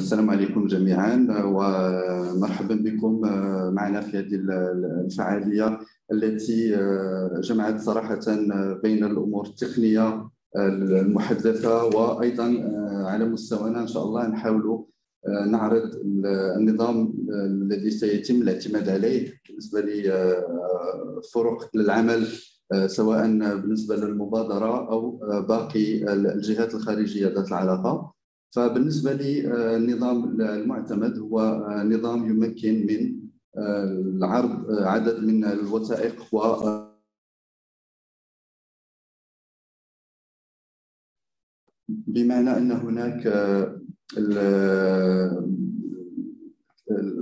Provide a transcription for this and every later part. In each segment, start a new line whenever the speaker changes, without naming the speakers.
السلام عليكم جميعا ومرحبا بكم معنا في هذه الفعالية التي جمعت صراحة بين الأمور التقنية المحدثة وأيضا على مستوانا إن شاء الله نحاول نعرض النظام الذي سيتم الاعتماد عليه بالنسبة لفرق العمل سواء بالنسبة للمبادرة أو باقي الجهات الخارجية ذات العلاقة. فبالنسبة لي النظام المعتمد هو نظام يمكن من العرض عدد من الوثائق و بمعنى أن هناك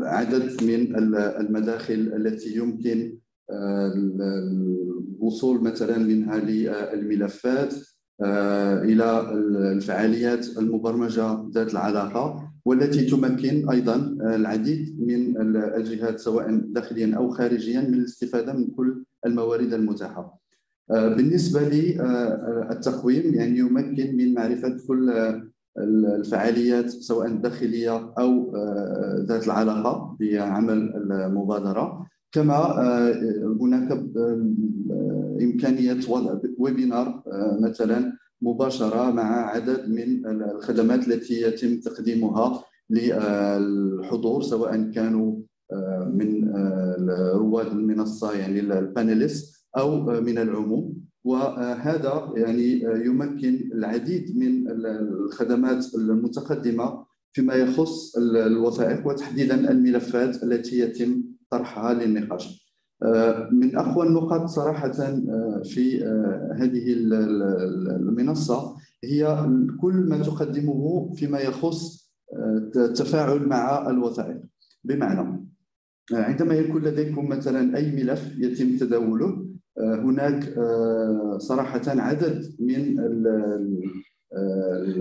عدد من المداخل التي يمكن الوصول مثلا منها للملفات. آه، إلى الفعاليات المبرمجة ذات العلاقة والتي تمكن أيضا العديد من الجهات سواء داخليا أو خارجيا من الاستفادة من كل الموارد المتاحة. آه، بالنسبة للتقويم يعني يمكن من معرفة كل الفعاليات سواء الداخليه أو آه، ذات العلاقة بعمل المبادرة كما هناك إمكانية وضع ويبينار آه، مثلا مباشرة مع عدد من الخدمات التي يتم تقديمها للحضور سواء كانوا آه، من آه، رواد المنصه يعني البانيلست أو من العموم. وهذا يعني يمكن العديد من الخدمات المتقدمة فيما يخص الوثائق وتحديدا الملفات التي يتم طرحها للنقاش آه، من أقوى النقاط صراحة آه، في آه، هذه المنصة هي كل ما تقدمه فيما يخص التفاعل مع الوثائق. بمعنى عندما يكون لديكم مثلا أي ملف يتم تداوله هناك صراحة عدد من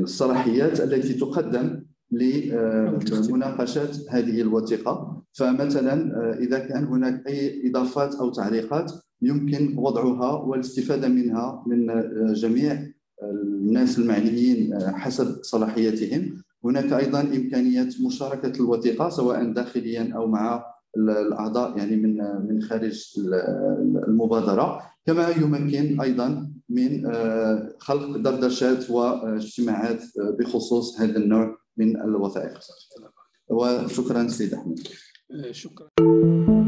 الصلاحيات التي تقدم لمناقشه هذه الوثيقة. فمثلا آه، إذا كان هناك أي إضافات أو تعليقات يمكن وضعها والاستفادة منها من آه، جميع الناس المعنيين آه، حسب صلاحياتهم هناك أيضا إمكانية مشاركة الوثيقة سواء داخليا أو مع الأعضاء يعني من من خارج المبادرة. كما يمكن أيضا من خلق دردشات واجتماعات بخصوص هذا النوع من الوثائق. وشكرا سيد أحمد.
شكرا.